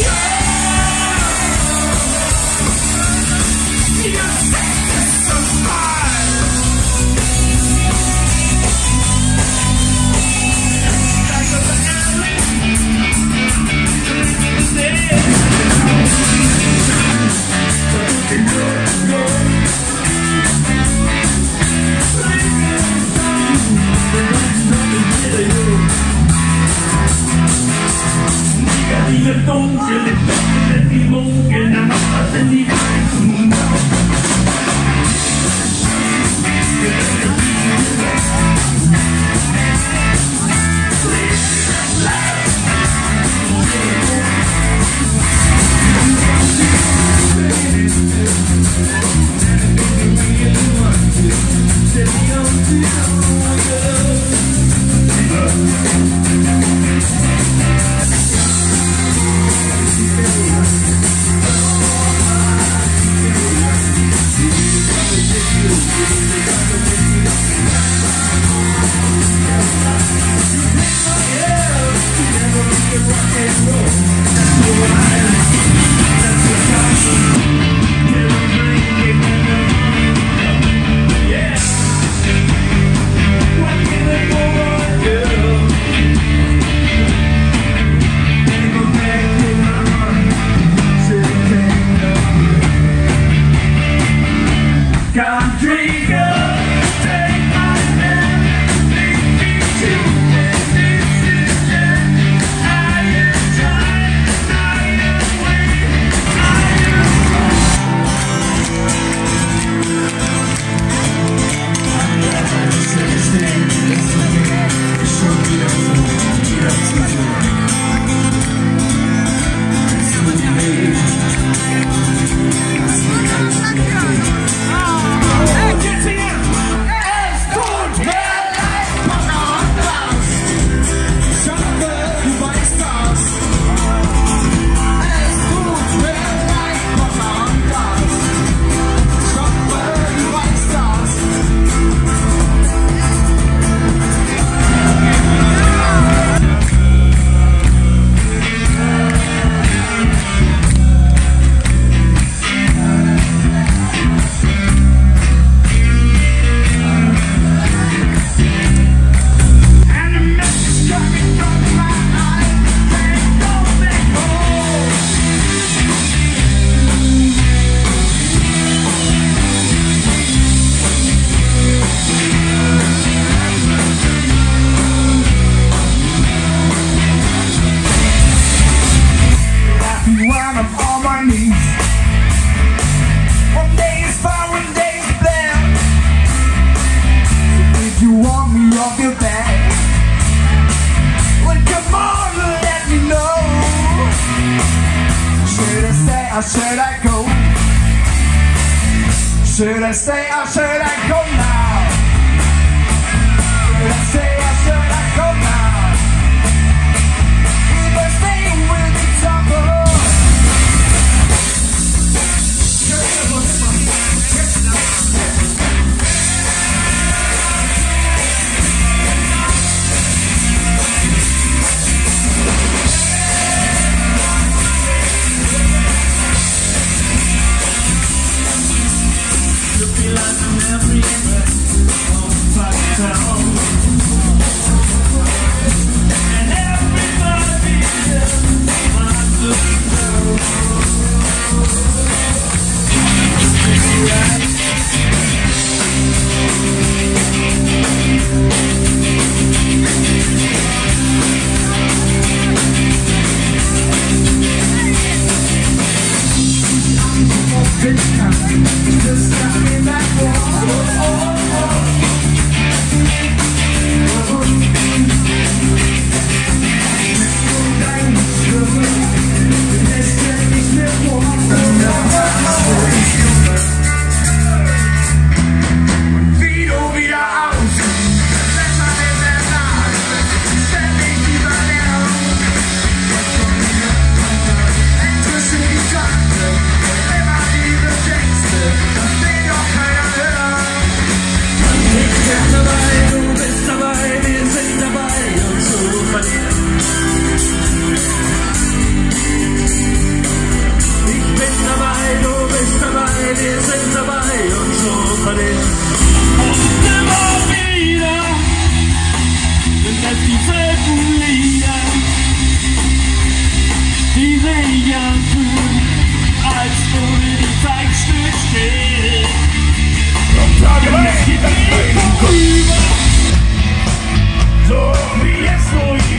Yeah! el don, que le que la. Or Should I stay or should I go now? Should I stay lost in every breath. Oh. Just got me back. Wieder Wie es so ihm